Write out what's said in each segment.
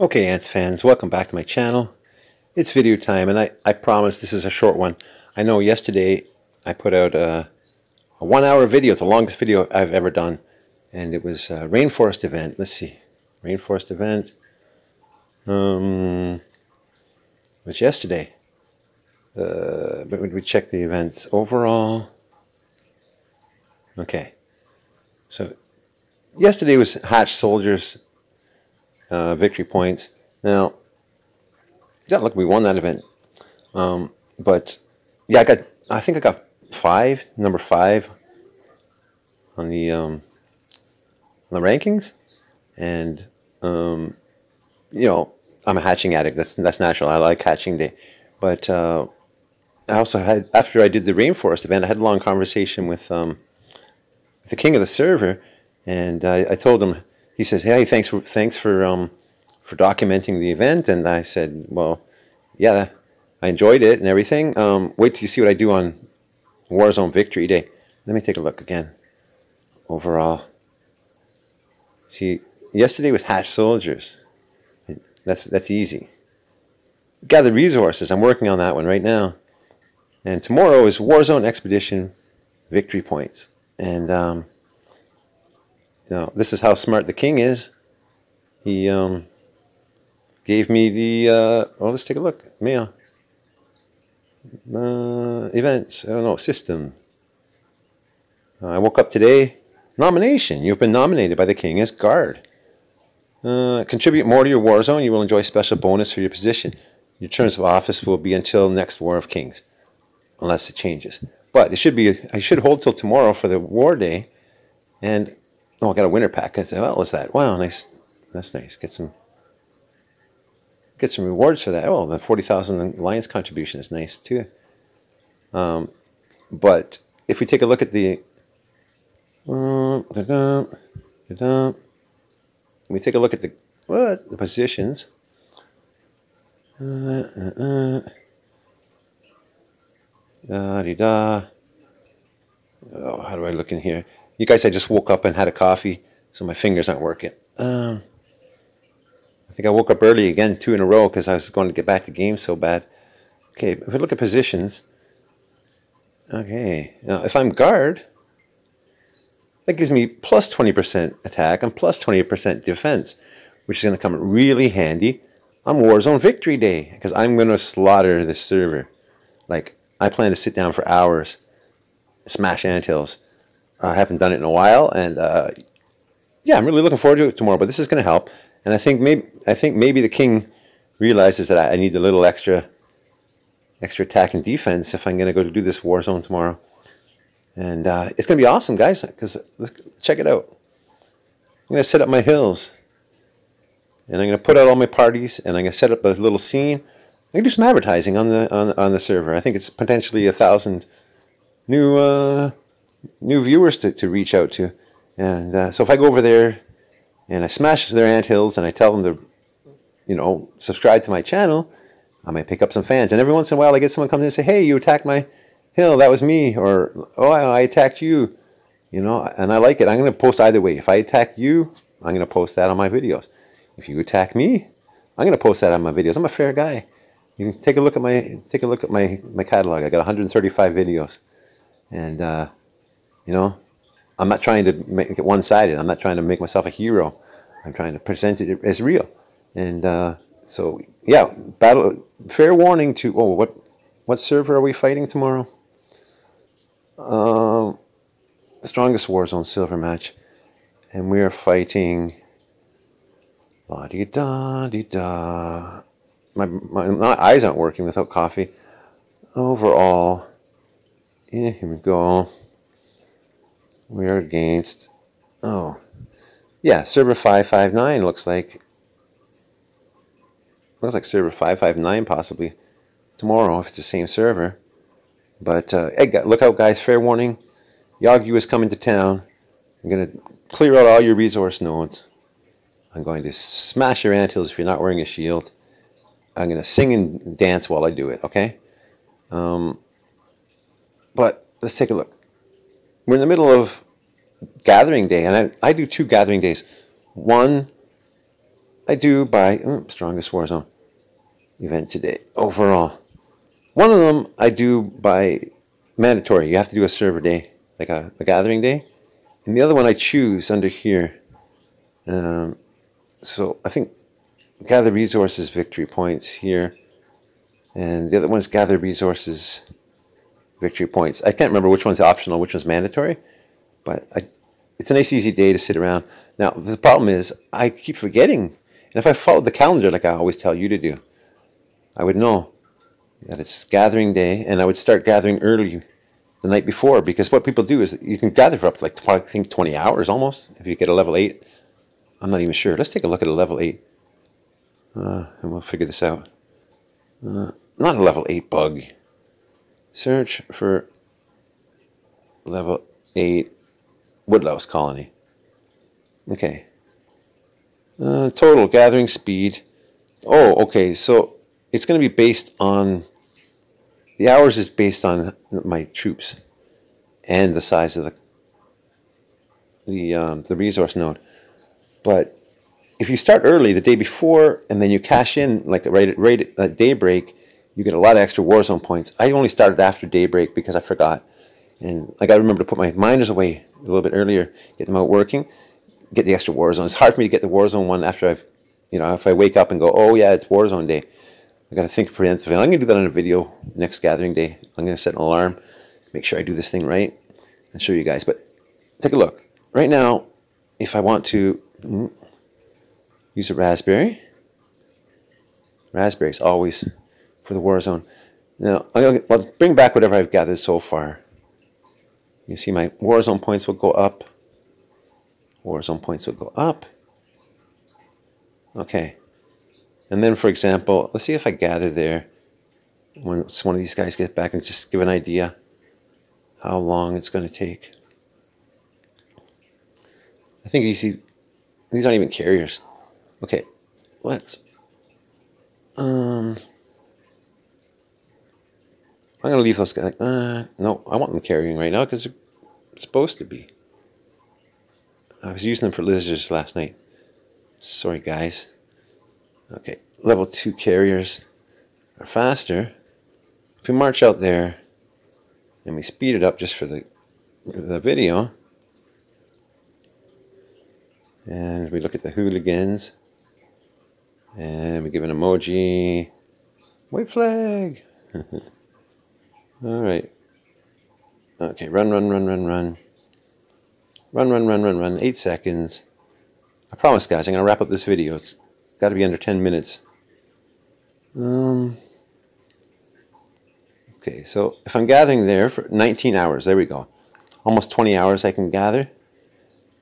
Okay, Ants fans, welcome back to my channel. It's video time, and I, I promise this is a short one. I know yesterday I put out a, a one-hour video. It's the longest video I've ever done, and it was a rainforest event. Let's see, rainforest event. Um, it was yesterday. Uh, but we check the events overall. Okay, so yesterday was Hatch Soldiers uh, victory points. Now, yeah, look, we won that event. Um, but yeah, I got, I think I got five, number five on the um, on the rankings, and um, you know, I'm a hatching addict. That's that's natural. I like hatching day, but uh, I also had after I did the rainforest event, I had a long conversation with um, with the king of the server, and I, I told him he says, "Hey, thanks for thanks for um, for documenting the event." And I said, "Well, yeah, I enjoyed it and everything. Um, wait till you see what I do on Warzone Victory Day. Let me take a look again. Overall, see, yesterday was Hatch Soldiers. That's that's easy. Gather resources. I'm working on that one right now. And tomorrow is Warzone Expedition Victory Points. And um, know, this is how smart the king is. He um, gave me the, uh, well, let's take a look. Mail. Uh, events, I don't know, system. Uh, I woke up today. Nomination. You've been nominated by the king as guard. Uh, contribute more to your war zone. You will enjoy special bonus for your position. Your terms of office will be until next War of Kings, unless it changes. But it should be. I should hold till tomorrow for the war day, and Oh, I got a winter pack. I said, well, what's that? Wow, nice. That's nice. Get some get some rewards for that. Oh, the 40,000 Alliance contribution is nice too. Um, but if we take a look at the uh, da -da, da we take a look at the what the positions. Uh, uh, uh, da, da. Oh, how do I look in here? You guys, I just woke up and had a coffee, so my fingers aren't working. Um, I think I woke up early again, two in a row, because I was going to get back to games so bad. Okay, if we look at positions, okay, now if I'm guard, that gives me plus 20% attack and plus 20% defense, which is going to come really handy on Warzone Victory Day, because I'm going to slaughter this server. Like, I plan to sit down for hours, smash anthills, I haven't done it in a while, and uh, yeah, I'm really looking forward to it tomorrow. But this is going to help, and I think maybe I think maybe the king realizes that I, need a little extra extra attack and defense if I'm going to go to do this war zone tomorrow. And uh, it's going to be awesome, guys, because check it out. I'm going to set up my hills. And I'm going to put out all my parties, and I'm going to set up a little scene. Going to do some advertising on the on, on the server. I think it's potentially a thousand new uh, new viewers to, to reach out to. And uh, so if I go over there and I smash their ant hills and I tell them to, you know, subscribe to my channel, I might pick up some fans. And every once in a while I get someone come in and say, hey, you attacked my hill, that was me. Or, oh, I attacked you. You know, and I like it. I'm going to post either way. If I attack you, I'm going to post that on my videos. If you attack me, I'm going to post that on my videos. I'm a fair guy. You can take a look at my take a look at my my catalog. I got 135 videos, and uh, you know, I'm not trying to make it one-sided. I'm not trying to make myself a hero. I'm trying to present it as real. And uh, so, yeah, battle. Fair warning to. Oh, what what server are we fighting tomorrow? Uh, strongest Warzone silver match, and we are fighting. La di da di da. My, my, my eyes aren't working without coffee. Overall, yeah, here we go. We are against, oh, yeah, server 559 looks like, looks like server 559 possibly tomorrow if it's the same server. But uh, hey, look out guys, fair warning, Yagyu is coming to town. I'm going to clear out all your resource nodes. I'm going to smash your anthills if you're not wearing a shield. I'm going to sing and dance while I do it, okay? Um, but let's take a look we're in the middle of gathering day, and I, I do two gathering days. One I do by oh, strongest Warzone event today overall. One of them I do by mandatory. You have to do a server day, like a, a gathering day. And the other one I choose under here. Um, so I think gather resources victory points here. And the other one is gather resources victory points. I can't remember which one's optional, which one's mandatory. But I, it's a nice easy day to sit around. Now the problem is I keep forgetting. And if I followed the calendar like I always tell you to do, I would know that it's gathering day and I would start gathering early the night before because what people do is you can gather for up to like I think 20 hours almost if you get a level 8. I'm not even sure. Let's take a look at a level 8 uh, and we'll figure this out. Uh, not a level 8 bug. Search for level 8 Woodlouse Colony. Okay. Uh, total gathering speed. Oh, okay. So it's going to be based on the hours is based on my troops and the size of the the um, the resource node. But if you start early the day before and then you cash in like right at, right at daybreak, you get a lot of extra Warzone points. I only started after daybreak because I forgot. And like I remember to put my miners away a little bit earlier, get them out working, get the extra Warzone. It's hard for me to get the Warzone one after I've, you know, if I wake up and go, oh yeah, it's Warzone day. I got to think preemptively. I'm going to do that on a video next gathering day. I'm going to set an alarm, make sure I do this thing right, and show you guys. But take a look. Right now, if I want to mm, use a raspberry, raspberries always for the war zone. Now, I'll, bring back whatever I've gathered so far. You see my war zone points will go up. War zone points will go up. Okay. And then, for example, let's see if I gather there when one of these guys gets back and just give an idea how long it's going to take. I think these these aren't even carriers. Okay, let's. Um, I'm gonna leave those guys. Uh, no, I want them carrying right now because they're supposed to be. I was using them for lizards last night. Sorry, guys. Okay, level 2 carriers are faster. If we march out there and we speed it up just for the, the video, and we look at the hooligans, and we give an emoji, white flag. All right. Okay, run, run, run, run, run. Run, run, run, run, run. Eight seconds. I promise, guys, I'm going to wrap up this video. It's got to be under 10 minutes. Um, okay, so if I'm gathering there for 19 hours, there we go. Almost 20 hours I can gather.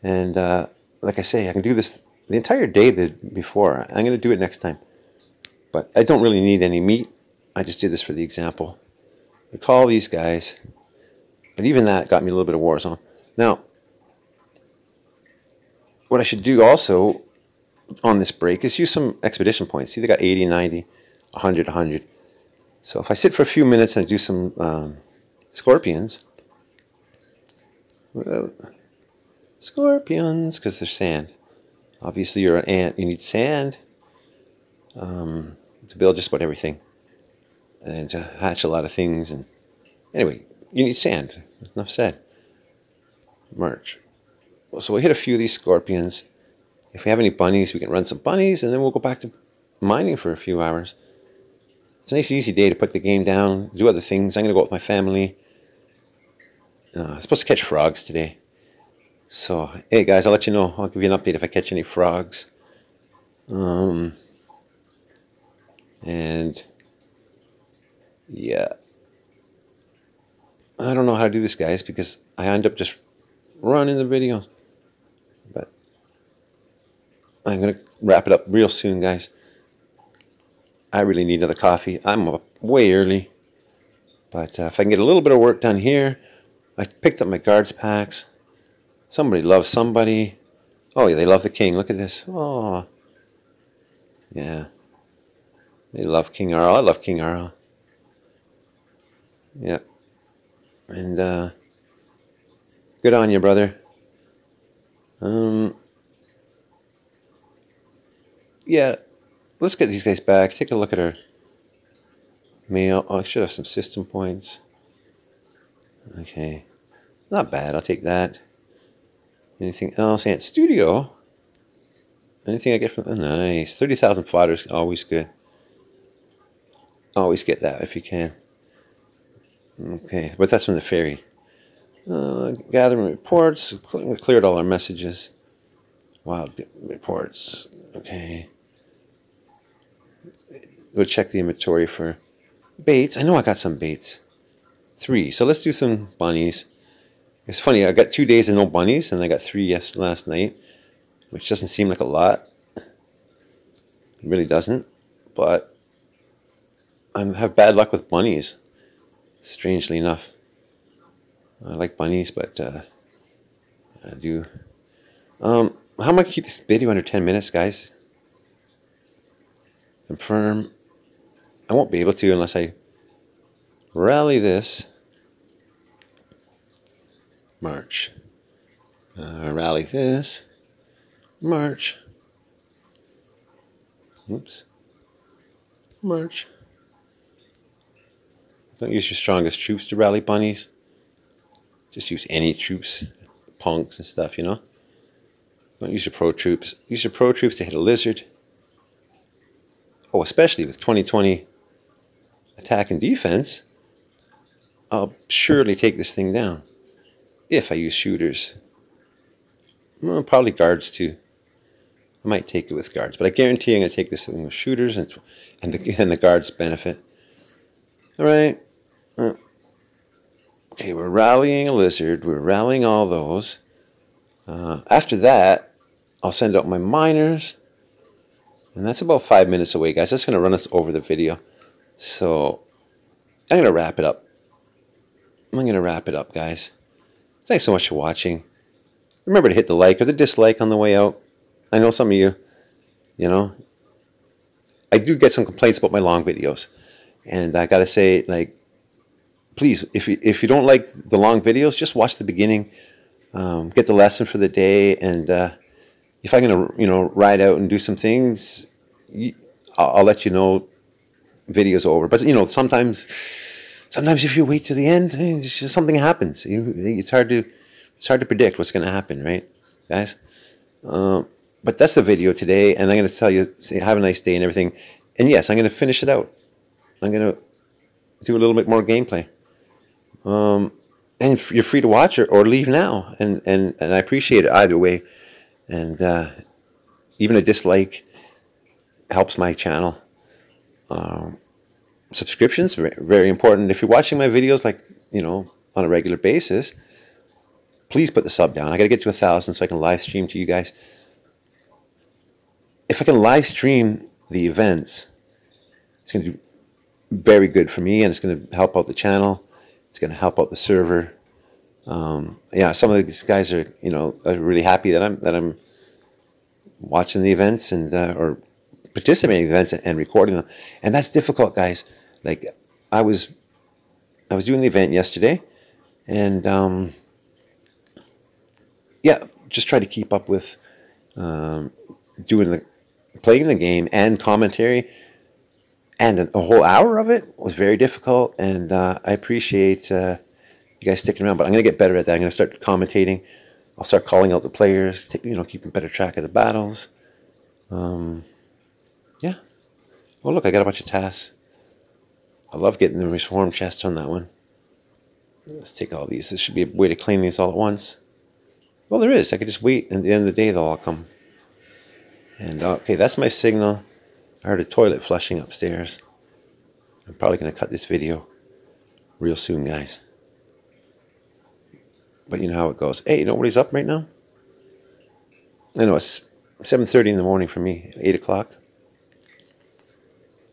And uh, like I say, I can do this the entire day the, before. I'm going to do it next time. But I don't really need any meat. I just did this for the example. Recall these guys. But even that got me a little bit of Warzone. Now, what I should do also on this break is use some expedition points. See, they got 80, 90, 100, 100. So if I sit for a few minutes and I do some um, scorpions, scorpions, because they're sand. Obviously, you're an ant. You need sand um, to build just about everything and to hatch a lot of things. And anyway, you need sand. Enough said. Merch. So we hit a few of these scorpions. If we have any bunnies, we can run some bunnies, and then we'll go back to mining for a few hours. It's a nice, easy day to put the game down, do other things. I'm going to go with my family. Uh, I'm supposed to catch frogs today. So, hey guys, I'll let you know. I'll give you an update if I catch any frogs. Um, and yeah, I don't know how to do this, guys, because I end up just running the videos. But I'm going to wrap it up real soon, guys. I really need another coffee. I'm up way early. But uh, if I can get a little bit of work done here, I picked up my guards packs. Somebody loves somebody. Oh, yeah, they love the king. Look at this. Oh, yeah. They love King Arl. I love King Arl. Yeah. And, uh, good on you, brother. Um, yeah, let's get these guys back. Take a look at our mail. Oh, I should have some system points. Okay. Not bad. I'll take that. Anything else? Ant Studio. Anything I get from... Oh, nice. 30,000 fighters. always good. Always get that if you can. Okay, but that's from the ferry. Uh, gathering reports. We cleared all our messages. Wild reports. Okay. We'll check the inventory for baits. I know I got some baits. Three. So let's do some bunnies. It's funny, I got two days of no bunnies, and I got three yes last night, which doesn't seem like a lot. It really doesn't. But I have bad luck with bunnies, strangely enough. I like bunnies, but uh, I do. Um, how am I going to keep this video under 10 minutes, guys? Confirm. I won't be able to unless I rally this. March. Uh, rally this. March. Oops. March. Don't use your strongest troops to rally bunnies. Just use any troops, punks and stuff, you know. Don't use your pro troops. Use your pro troops to hit a lizard. Oh, especially with 2020 attack and defense, I'll surely take this thing down if I use shooters. Well, probably guards too. I might take it with guards, but I guarantee I'm going to take this thing with shooters and and the, and the guards benefit. All right. Uh, okay, we're rallying a lizard. We're rallying all those. Uh, after that, I'll send out my miners. And that's about five minutes away, guys. That's going to run us over the video. So I'm going to wrap it up. I'm going to wrap it up, guys. Thanks so much for watching. Remember to hit the like or the dislike on the way out. I know some of you, you know, I do get some complaints about my long videos. And I got to say, like, please, if you, if you don't like the long videos, just watch the beginning, um, get the lesson for the day. And uh, if I'm going to, you know, ride out and do some things, you, I'll, I'll let you know videos over. But, you know, sometimes sometimes if you wait to the end, eh, something happens. You, it's hard to it's hard to predict what's going to happen, right, guys? Um, but that's the video today, and I'm going to tell you, say, have a nice day and everything. And yes, I'm going to finish it out. I'm going to do a little bit more gameplay. Um, and you're free to watch or, or leave now, and, and, and I appreciate it either way. And uh, even a dislike helps my channel. Um, subscriptions very important. If you're watching my videos like you know on a regular basis please put the sub down. I gotta get to a thousand so i can live stream to you guys. If i can live stream the events it's going to be very good for me and it's going to help out the channel it's going to help out the server um, yeah some of these guys are you know are really happy that i'm that i'm watching the events and uh, or participating in events and recording them. And that's difficult, guys. Like I was, I was doing the event yesterday, and um, yeah, just try to keep up with um, doing the playing the game and commentary. And a whole hour of it was very difficult, and uh, I appreciate uh, you guys sticking around. But I'm going to get better at that. I'm going to start commentating. I'll start calling out the players, take, you know, keeping better track of the battles. Um, yeah. Oh, look, I got a bunch of tasks. I love getting the reform chest on that one. Let's take all these. There should be a way to claim these all at once. Well, there is. I could just wait, and at the end of the day, they'll all come. And, uh, okay, that's my signal. I heard a toilet flushing upstairs. I'm probably going to cut this video real soon, guys. But you know how it goes. Hey, you know nobody's up right now? I know it's 7.30 in the morning for me, 8 o'clock.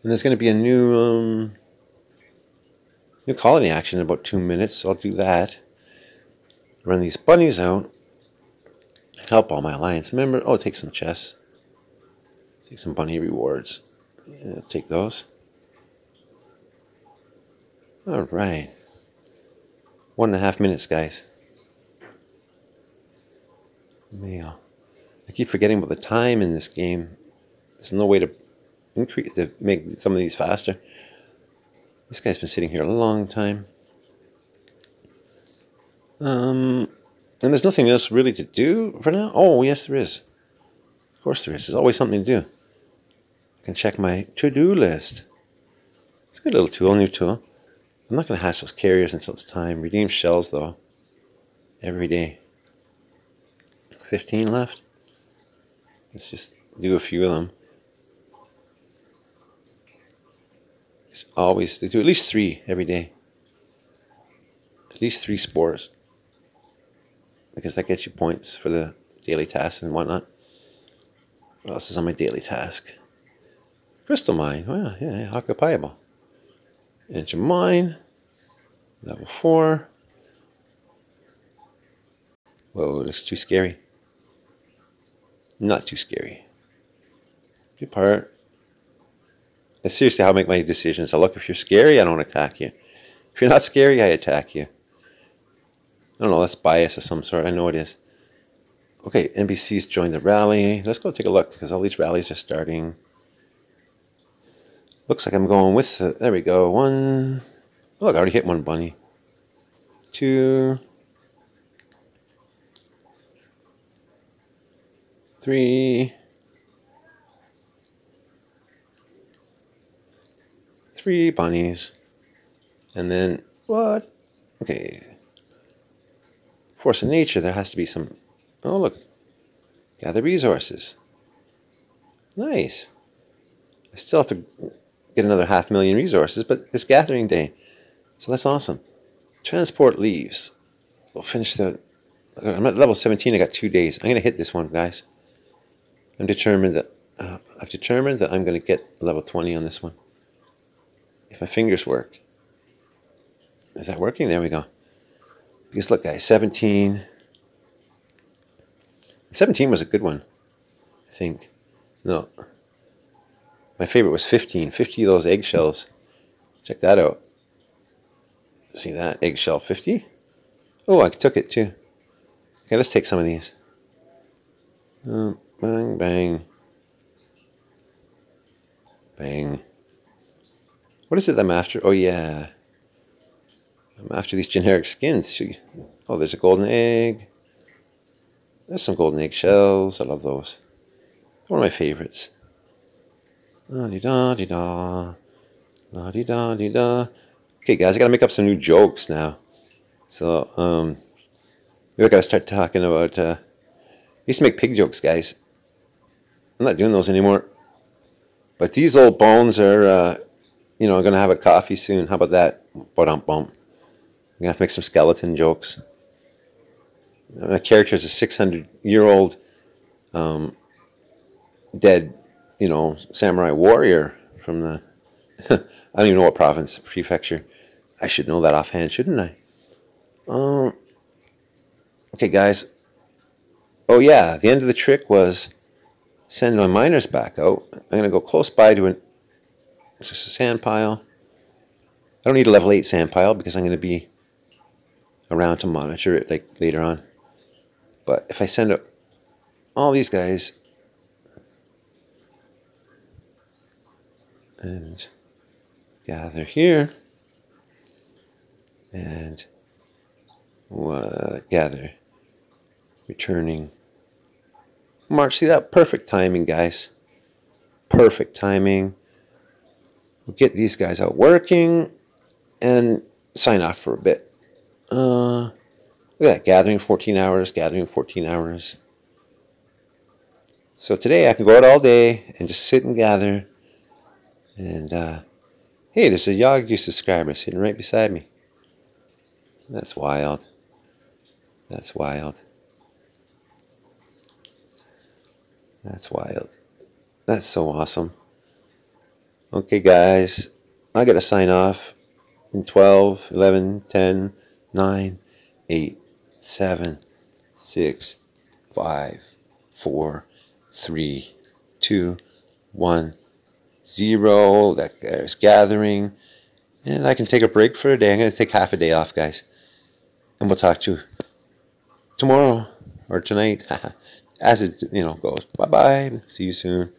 And there's going to be a new um, new colony action in about two minutes. I'll do that. Run these bunnies out. Help all my alliance member. Oh, take some chests. Take some bunny rewards. Yeah, take those. All right. One and a half minutes, guys. Mail. I keep forgetting about the time in this game. There's no way to increase to make some of these faster. This guy's been sitting here a long time. Um, and there's nothing else really to do for now. Oh, yes, there is. Of course there is. There's always something to do. I can check my to-do list. It's a good little tool, new tool. I'm not going to hatch those carriers until it's time. Redeem shells, though. Every day. 15 left. Let's just do a few of them. Just always do at least three every day. At least three spores because that gets you points for the daily tasks and whatnot. What else is on my daily task? Crystal mine. Well, yeah, yeah, occupiable. Engine mine. Level 4. Whoa, that's too scary. Not too scary. Depart. That's seriously how I make my decisions. I look, if you're scary, I don't attack you. If you're not scary, I attack you. I don't know, that's bias of some sort. I know it is. Okay, NBC's joined the rally. Let's go take a look because all these rallies are starting. Looks like I'm going with the, there we go. One, oh, look, I already hit one bunny. Two, three, three bunnies. And then, what? Okay, force of nature, there has to be some... Oh, look. Gather resources. Nice. I still have to get another half million resources, but it's gathering day. So that's awesome. Transport leaves. We'll finish the... I'm at level 17. I got two days. I'm going to hit this one, guys. I'm determined that... Uh, I've determined that I'm going to get level 20 on this one. If my fingers work. Is that working? There we go. Because look, guys, 17. 17 was a good one, I think. No. My favorite was 15. 50 of those eggshells. Check that out. See that? Eggshell 50. Oh, I took it too. Okay, let's take some of these. Oh, bang, bang. Bang. What is it I'm after? Oh, yeah. I'm after these generic skins. Oh, there's a golden egg. There's some golden eggshells. I love those. One of my favorites. La di da di da. La di da di da. Okay, guys, I gotta make up some new jokes now. So, um, maybe I gotta start talking about. Uh, I used to make pig jokes, guys. I'm not doing those anymore. But these old bones are, uh, you know, gonna have a coffee soon. How about that? Bump bump gonna have to make some skeleton jokes. My character is a 600 year old um, dead, you know, samurai warrior from the, I don't even know what province, prefecture. I should know that offhand, shouldn't I? Um, okay, guys. Oh, yeah, the end of the trick was send my miners back out. I'm going to go close by to an, just a sand pile. I don't need a level 8 sand pile because I'm going to be around to monitor it like later on. But if I send up all these guys and gather here and uh, gather returning. March see that? Perfect timing guys. Perfect timing. We'll get these guys out working and sign off for a bit. Uh, look at that, gathering 14 hours, gathering 14 hours. So today I can go out all day and just sit and gather. And, uh, hey, there's a Yagyu subscriber sitting right beside me. That's wild. That's wild. That's wild. That's so awesome. Okay, guys, I got to sign off in 12, 11, 10, nine, eight, seven, six, five, four, three, two, one, zero. That there's gathering. And I can take a break for a day. I'm going to take half a day off, guys. And we'll talk to you tomorrow or tonight as it you know goes. Bye bye. See you soon.